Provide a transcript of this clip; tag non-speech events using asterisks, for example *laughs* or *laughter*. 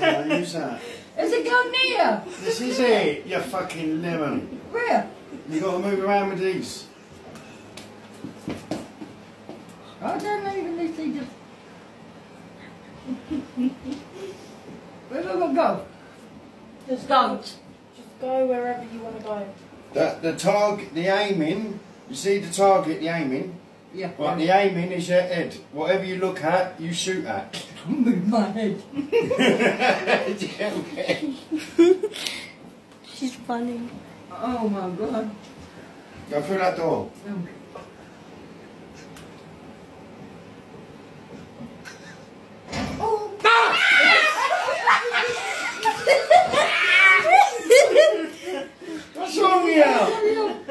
Yeah, use that. Is it going near? This is it, you fucking lemon. Where? You gotta move around with these. I don't even need to just. Where do I go? Just Don't. Just go wherever you want to go. The, the target, the aiming, you see the target, the aiming? Yeah. Right, the aiming is your head. Whatever you look at, you shoot at. Don't move my head. *laughs* She's funny. Oh my god. Caffè lato. Okay. Show me out!